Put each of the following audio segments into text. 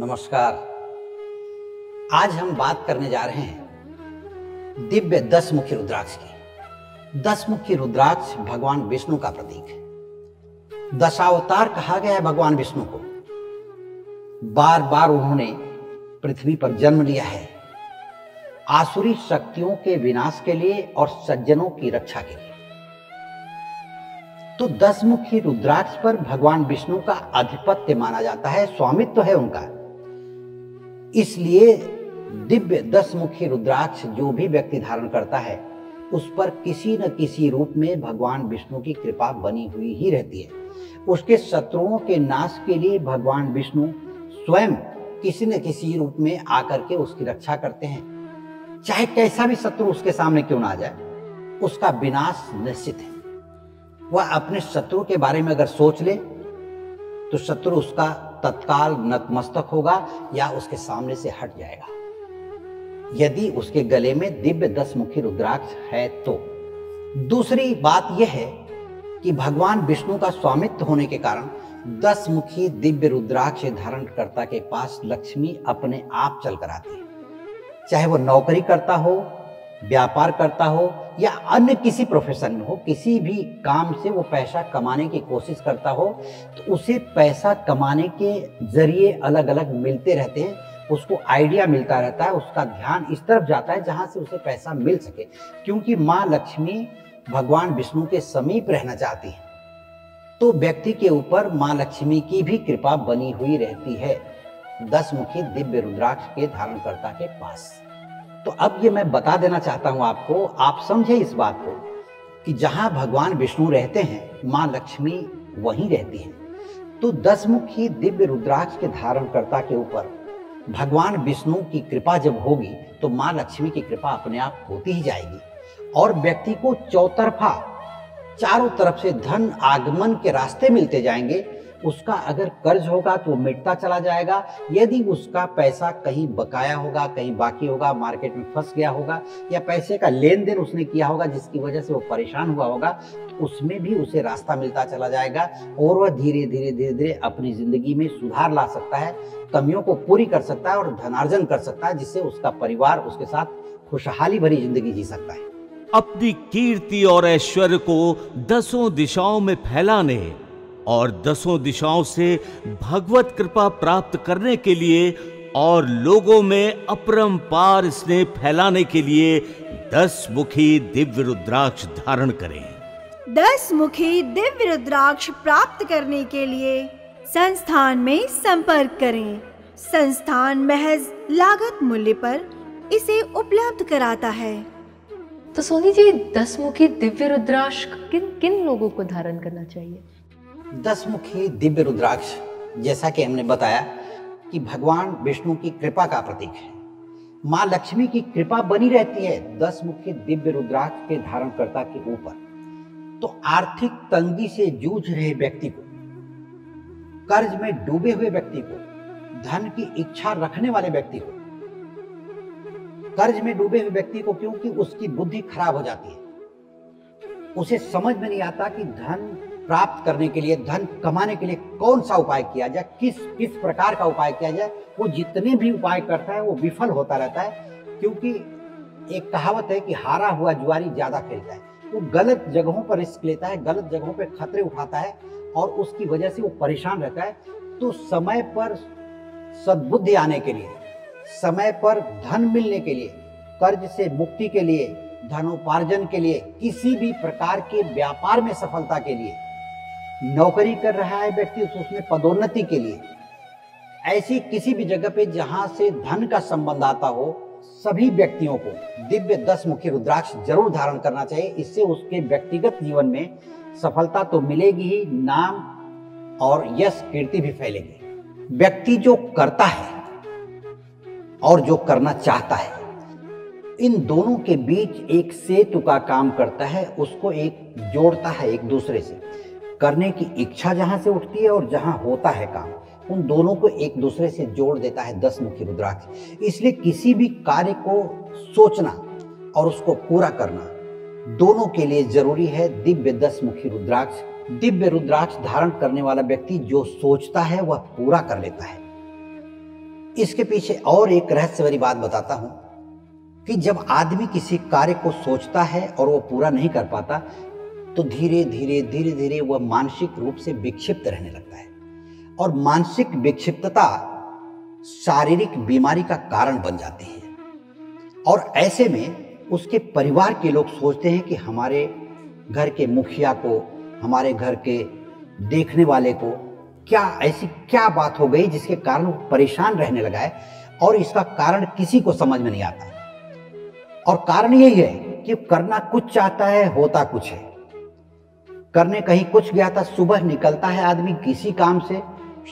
नमस्कार। आज हम बात करने जा रहे हैं दिव्य दस मुखी रुद्राक्ष की। दस मुखी रुद्राक्ष भगवान विष्णु का प्रतीक है। दशावतार कहा गया है भगवान विष्णु को। बार बार उन्होंने पृथ्वी पर जन्म लिया है। आसुरी शक्तियों के विनाश के लिए और सज्जनों की रक्षा के लिए। तो दस मुखी रुद्राक्ष पर भगवान विष्णु का आधिपत्य माना जाता है, स्वामित्व तो है उनका। इसलिए दिव्य दस मुखी रुद्राक्ष जो भी व्यक्ति धारण करता है, उस पर किसी न किसी रूप में भगवान विष्णु की कृपा बनी हुई ही रहती है। उसके शत्रुओं के नाश के लिए भगवान विष्णु स्वयं किसी न किसी रूप में आकर के उसकी रक्षा करते हैं। चाहे कैसा भी शत्रु उसके सामने क्यों ना आ जाए, उसका विनाश निश्चित है। वह अपने शत्रु के बारे में अगर सोच ले तो शत्रु उसका तत्काल नतमस्तक होगा या उसके सामने से हट जाएगा। यदि उसके गले में दिव्य दस मुखी रुद्राक्ष है तो। दूसरी बात यह है कि भगवान विष्णु का स्वामित्व होने के कारण दस मुखी दिव्य रुद्राक्ष धारणकर्ता के पास लक्ष्मी अपने आप चल कर आती है। चाहे वो नौकरी करता हो व्यापार करता हो या अन्य किसी प्रोफेशन में हो, किसी भी काम से वो पैसा कमाने की कोशिश करता हो तो उसे पैसा कमाने के ज़रिए अलग अलग मिलते रहते हैं, उसको आइडिया मिलता रहता है, उसका ध्यान इस तरफ़ जाता है जहाँ से उसे पैसा मिल सके। क्योंकि माँ लक्ष्मी भगवान विष्णु के समीप रहना चाहती है तो व्यक्ति के ऊपर माँ लक्ष्मी की भी कृपा बनी हुई रहती है दस मुखी दिव्य रुद्राक्ष के धारणकर्ता के पास। तो अब ये मैं बता देना चाहता हूँ आपको, आप समझे इस बात को कि जहाँ भगवान विष्णु रहते हैं, माँ लक्ष्मी वहीं रहती है। तो दस मुखी दिव्य रुद्राक्ष के धारणकर्ता के ऊपर भगवान विष्णु की कृपा जब होगी तो माँ लक्ष्मी की कृपा अपने आप होती ही जाएगी। और व्यक्ति को चौतरफा, चारों तरफ़ से धन आगमन के रास्ते मिलते जाएँगे उसका अगर कर्ज होगा तो मिटता चला जाएगा। यदि उसका पैसा कहीं बकाया होगा, कहीं बाकी होगा, मार्केट में फंस गया होगा, या पैसे का लेन देन उसने किया होगा जिसकी वजह से वो परेशान हुआ होगा, उसमें भी उसे रास्ता मिलता चला जाएगा और वह धीरे धीरे धीरे धीरे अपनी ज़िंदगी में सुधार ला सकता है, कमियों को पूरी कर सकता है और धनार्जन कर सकता है, जिससे उसका परिवार उसके साथ खुशहाली भरी ज़िंदगी जी सकता है। अपनी कीर्ति और ऐश्वर्य को दसों दिशाओं में फैलाने और दसों दिशाओं से भगवत कृपा प्राप्त करने के लिए और लोगों में अपरंपार स्नेह फैलाने के लिए दस मुखी दिव्य रुद्राक्ष धारण करें। दस मुखी दिव्य रुद्राक्ष प्राप्त करने के लिए संस्थान में संपर्क करें। संस्थान महज लागत मूल्य पर इसे उपलब्ध कराता है। तो सोनी जी दस मुखी दिव्य रुद्राक्ष किन किन लोगों को धारण करना चाहिए? दस मुखी दिव्य रुद्राक्ष, जैसा कि हमने बताया कि भगवान विष्णु की कृपा का प्रतीक है। माँ लक्ष्मी की कृपा बनी रहती है दस मुखी दिव्य रुद्राक्ष के धारणकर्ता के ऊपर। तो आर्थिक तंगी से जूझ रहे व्यक्ति को, कर्ज में डूबे हुए व्यक्ति को, धन की इच्छा रखने वाले व्यक्ति को, कर्ज में डूबे हुए व्यक्ति को क्योंकि उसकी बुद्धि खराब हो जाती है, उसे समझ में नहीं आता कि धन प्राप्त करने के लिए, धन कमाने के लिए कौन सा उपाय किया जाए? किस किस प्रकार का उपाय किया जाए? वो जितने भी उपाय करता है, वो विफल होता रहता है, क्योंकि एक कहावत है कि हारा हुआ जुआरी ज़्यादा खेलता है। वो गलत जगहों पर रिस्क लेता है, गलत जगहों पर खतरे उठाता है और उसकी वजह से वो परेशान रहता है। तो समय पर सद्बुद्धि आने के लिए, समय पर धन मिलने के लिए, कर्ज से मुक्ति के लिए, धनोपार्जन के लिए, किसी भी प्रकार के व्यापार में सफलता के लिए नौकरी कर रहा है व्यक्ति उसमें पदोन्नति के लिए। ऐसी किसी भी जगह पे जहाँ से धन का संबंध आता हो, सभी व्यक्तियों को दिव्य दस मुखी रुद्राक्ष ज़रूर धारण करना चाहिए। इससे उसके व्यक्तिगत जीवन में सफलता तो मिलेगी ही, नाम और यश, कीर्ति भी फैलेगी। व्यक्ति जो करता है और जो करना चाहता है, इन दोनों के बीच एक सेतु का काम करता है, उसको एक जोड़ता है एक दूसरे से। करने की इच्छा जहाँ से उठती है और जहाँ होता है काम, उन दोनों को एक दूसरे से जोड़ देता है दस मुखी रुद्राक्ष। इसलिए किसी भी कार्य को सोचना और उसको पूरा करना दोनों के लिए ज़रूरी है। दिव्य दस मुखी रुद्राक्ष, दिव्य रुद्राक्ष धारण करने वाला व्यक्ति जो सोचता है, वह पूरा कर लेता है। इसके पीछे और एक रहस्य वाली बात बताता हूँ कि जब आदमी किसी कार्य को सोचता है और वो पूरा नहीं कर पाता तो धीरे धीरे धीरे धीरे वह मानसिक रूप से विक्षिप्त रहने लगता है। और मानसिक विक्षिप्तता शारीरिक बीमारी का कारण बन जाती है। और ऐसे में उसके परिवार के लोग सोचते हैं कि हमारे घर के मुखिया को, हमारे घर के देखने वाले को क्या ऐसी क्या बात हो गई जिसके कारण वो परेशान रहने लगा है और इसका कारण किसी को समझ में नहीं आता। और कारण यही है कि करना कुछ चाहता है, होता कुछ है। करने कहीं कुछ गया था, सुबह निकलता है आदमी किसी काम से,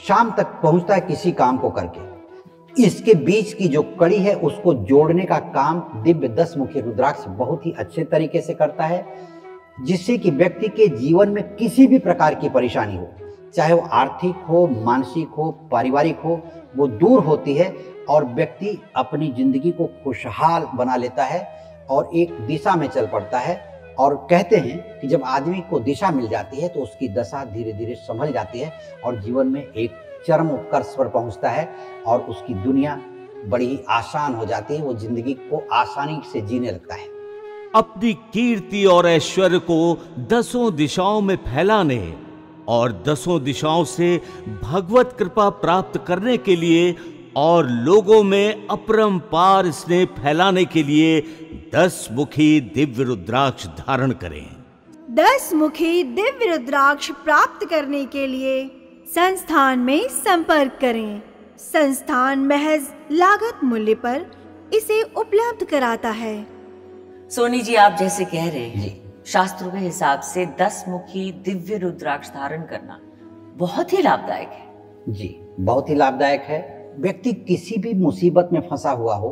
शाम तक पहुँचता है किसी काम को करके। इसके बीच की जो कड़ी है, उसको जोड़ने का काम दिव्य दस मुखी रुद्राक्ष बहुत ही अच्छे तरीके से करता है, जिससे कि व्यक्ति के जीवन में किसी भी प्रकार की परेशानी हो, चाहे वो आर्थिक हो, मानसिक हो, पारिवारिक हो, वो दूर होती है और व्यक्ति अपनी ज़िंदगी को खुशहाल बना लेता है और एक दिशा में चल पड़ता है। और कहते हैं कि जब आदमी को दिशा मिल जाती है तो उसकी दशा धीरे धीरे संभल जाती है और जीवन में एक चरम उत्कर्ष पर पहुँचता है और उसकी दुनिया बड़ी ही आसान हो जाती है। वो ज़िंदगी को आसानी से जीने लगता है। अपनी कीर्ति और ऐश्वर्य को दसों दिशाओं में फैलाने और दसों दिशाओं से भगवत कृपा प्राप्त करने के लिए और लोगों में अपरंपार स्नेह फैलाने के लिए दस मुखी दिव्य रुद्राक्ष धारण करें। दस मुखी दिव्य रुद्राक्ष प्राप्त करने के लिए संस्थान में संपर्क करें। संस्थान महज लागत मूल्य पर इसे उपलब्ध कराता है। सोनी जी आप जैसे कह रहे हैं शास्त्रों के हिसाब से दस मुखी दिव्य रुद्राक्ष धारण करना बहुत ही लाभदायक है। जी बहुत ही लाभदायक है। व्यक्ति किसी भी मुसीबत में फंसा हुआ हो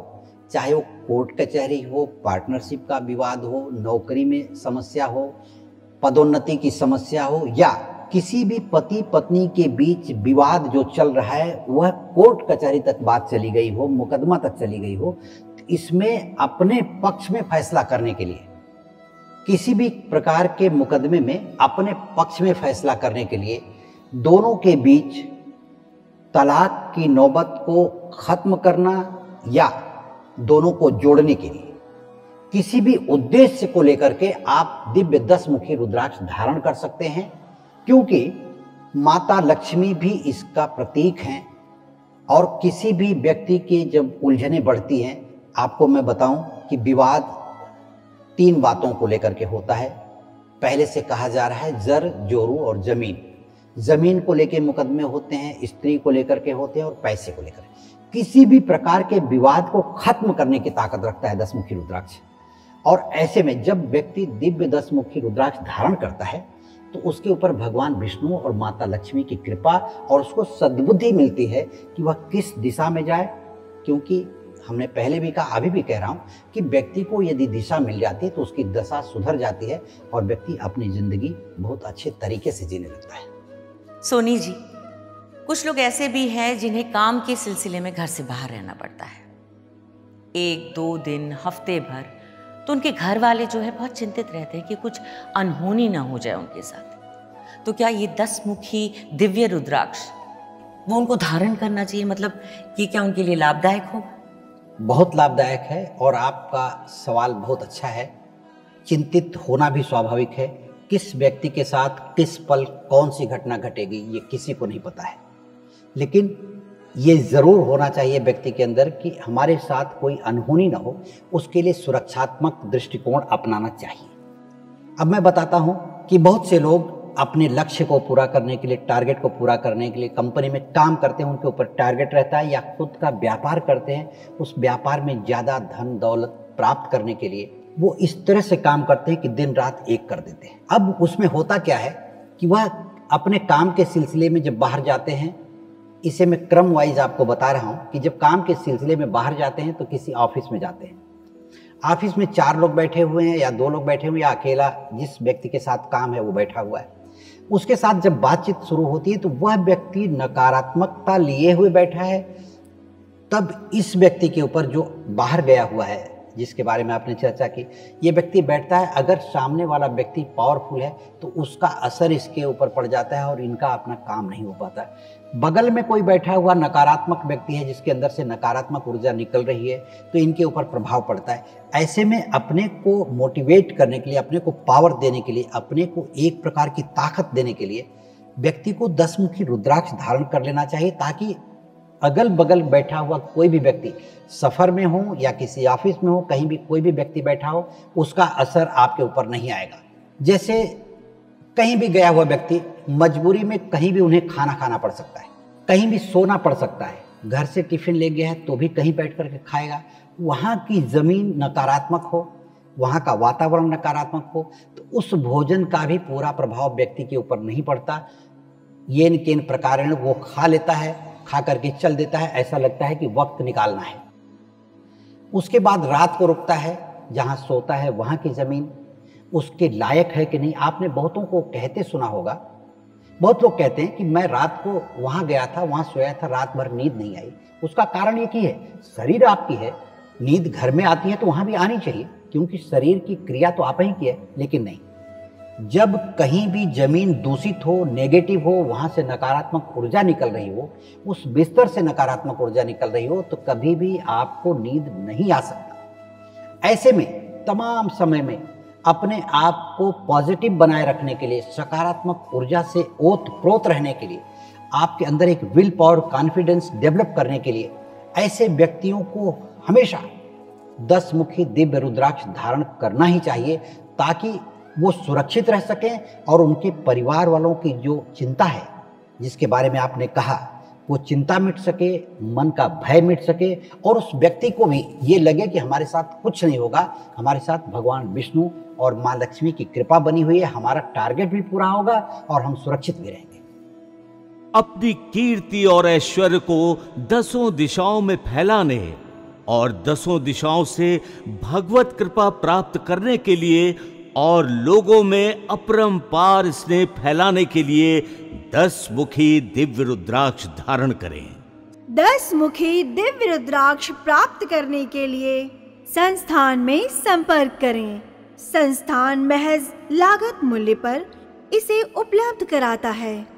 चाहे वो कोर्ट कचहरी हो पार्टनरशिप का विवाद हो, नौकरी में समस्या हो, पदोन्नति की समस्या हो, या किसी भी पति पत्नी के बीच विवाद जो चल रहा है, वह कोर्ट कचहरी तक बात चली गई हो, मुकदमा तक चली गई हो, इसमें अपने पक्ष में फैसला करने के लिए, किसी भी प्रकार के मुकदमे में अपने पक्ष में फैसला करने के लिए, दोनों के बीच तलाक की नौबत को खत्म करना या दोनों को जोड़ने के लिए। किसी भी उद्देश्य को लेकर के आप दिव्य दस मुखी रुद्राक्ष धारण कर सकते हैं, क्योंकि माता लक्ष्मी भी इसका प्रतीक हैं और किसी भी व्यक्ति की जब उलझने बढ़ती हैं, आपको मैं बताऊँ कि विवाद तीन बातों को लेकर के होता है। पहले से कहा जा रहा है जर, जोरू और ज़मीन। ज़मीन को लेकर मुकदमे होते हैं, स्त्री को लेकर के होते हैं और पैसे को लेकर। किसी भी प्रकार के विवाद को खत्म करने की ताकत रखता है दसमुखी रुद्राक्ष। और ऐसे में जब व्यक्ति दिव्य दसमुखी रुद्राक्ष धारण करता है तो उसके ऊपर भगवान विष्णु और माता लक्ष्मी की कृपा और उसको सद्बुद्धि मिलती है कि वह किस दिशा में जाए। क्योंकि हमने पहले भी कहा, अभी भी कह रहा हूँ कि व्यक्ति को यदि दिशा मिल जाती है तो उसकी दशा सुधर जाती है और व्यक्ति अपनी ज़िंदगी बहुत अच्छे तरीके से जीने लगता है। सोनी जी कुछ लोग ऐसे भी हैं जिन्हें काम के सिलसिले में घर से बाहर रहना पड़ता है। एक, दो दिन, हफ़्ते भर तो उनके घर वाले जो है बहुत चिंतित रहते हैं कि कुछ अनहोनी ना हो जाए उनके साथ। तो क्या ये दस मुखी दिव्य रुद्राक्ष, वो उनको धारण करना चाहिए? मतलब ये क्या उनके लिए लाभदायक होगा बहुत लाभदायक है और आपका सवाल बहुत अच्छा है। चिंतित होना भी स्वाभाविक है। किस व्यक्ति के साथ किस पल कौन सी घटना घटेगी, ये किसी को नहीं पता है। लेकिन ये ज़रूर होना चाहिए व्यक्ति के अंदर कि हमारे साथ कोई अनहोनी ना हो, उसके लिए सुरक्षात्मक दृष्टिकोण अपनाना चाहिए। अब मैं बताता हूँ कि बहुत से लोग अपने लक्ष्य को पूरा करने के लिए, टारगेट को पूरा करने के लिए कंपनी में काम करते हैं, उनके ऊपर टारगेट रहता है या खुद का व्यापार करते हैं, उस व्यापार में ज़्यादा धन दौलत प्राप्त करने के लिए वो इस तरह से काम करते हैं कि दिन रात एक कर देते हैं। अब उसमें होता क्या है कि वह अपने काम के सिलसिले में जब बाहर जाते हैं इसे मैं क्रम वाइज आपको बता रहा हूँ कि जब काम के सिलसिले में बाहर जाते हैं तो किसी ऑफ़िस में जाते हैं। ऑफ़िस में चार लोग बैठे हुए हैं या दो लोग बैठे हुए हैं या अकेला जिस व्यक्ति के साथ काम है वो बैठा हुआ है। उसके साथ जब बातचीत शुरू होती है तो वह व्यक्ति नकारात्मकता लिए हुए बैठा है। तब इस व्यक्ति के ऊपर जो बाहर गया हुआ है, जिसके बारे में आपने चर्चा की, ये व्यक्ति बैठता है। अगर सामने वाला व्यक्ति पावरफुल है तो उसका असर इसके ऊपर पड़ जाता है और इनका अपना काम नहीं हो पाता। है बगल में कोई बैठा हुआ नकारात्मक व्यक्ति है जिसके अंदर से नकारात्मक ऊर्जा निकल रही है तो इनके ऊपर प्रभाव पड़ता है। ऐसे में अपने को मोटिवेट करने के लिए, अपने को पावर देने के लिए, अपने को एक प्रकार की ताकत देने के लिए व्यक्ति को दस मुखी रुद्राक्ष धारण कर लेना चाहिए, ताकि अगल बगल बैठा हुआ कोई भी व्यक्ति सफ़र में हो या किसी ऑफ़िस में हो, कहीं भी कोई भी व्यक्ति बैठा हो, उसका असर आपके ऊपर नहीं आएगा। जैसे कहीं भी गया हुआ व्यक्ति मजबूरी में कहीं भी उन्हें खाना खाना पड़ सकता है, कहीं भी सोना पड़ सकता है। घर से टिफ़िन ले गया है तो भी कहीं बैठ करके खाएगा। वहाँ की ज़मीन नकारात्मक हो, वहाँ का वातावरण नकारात्मक हो तो उस भोजन का भी पूरा प्रभाव व्यक्ति के ऊपर नहीं पड़ता। ये न केन प्रकार वो खा लेता है, खा करके चल देता है, ऐसा लगता है कि वक्त निकालना है। उसके बाद रात को रुकता है, जहाँ सोता है वहाँ की ज़मीन। उसके लायक है कि नहीं, आपने बहुतों को कहते सुना होगा बहुत लोग कहते हैं कि मैं रात को वहाँ गया था, वहाँ सोया था, रात भर नींद नहीं आई। उसका कारण ये की है, शरीर आपकी है, नींद घर में आती है तो वहाँ भी आनी चाहिए, क्योंकि शरीर की क्रिया तो आप ही की है, लेकिन नहीं। जब कहीं भी ज़मीन दूषित हो नेगेटिव हो, वहाँ से नकारात्मक ऊर्जा निकल रही हो, उस बिस्तर से नकारात्मक ऊर्जा निकल रही हो तो कभी भी आपको नींद नहीं आ सकता। ऐसे में, तमाम समय में अपने आप को पॉजिटिव बनाए रखने के लिए, सकारात्मक ऊर्जा से ओत प्रोत रहने के लिए, आपके अंदर एक विल पावर, कॉन्फिडेंस डेवलप करने के लिए, ऐसे व्यक्तियों को हमेशा दस मुखी दिव्य रुद्राक्ष धारण करना ही चाहिए, ताकि वो सुरक्षित रह सकें और उनके परिवार वालों की जो चिंता है, जिसके बारे में आपने कहा, वो चिंता मिट सके, मन का भय मिट सके, और उस व्यक्ति को भी ये लगे कि हमारे साथ कुछ नहीं होगा, हमारे साथ भगवान विष्णु और माँ लक्ष्मी की कृपा बनी हुई है हमारा टारगेट भी पूरा होगा और हम सुरक्षित भी रहेंगे। अपनी कीर्ति और ऐश्वर्य को दसों दिशाओं में फैलाने और दसों दिशाओं से भगवत कृपा प्राप्त करने के लिए और लोगों में अपरंपार स्नेह फैलाने के लिए दस मुखी दिव्य रुद्राक्ष धारण करें। दस मुखी दिव्य रुद्राक्ष प्राप्त करने के लिए संस्थान में संपर्क करें। संस्थान महज लागत मूल्य पर इसे उपलब्ध कराता है।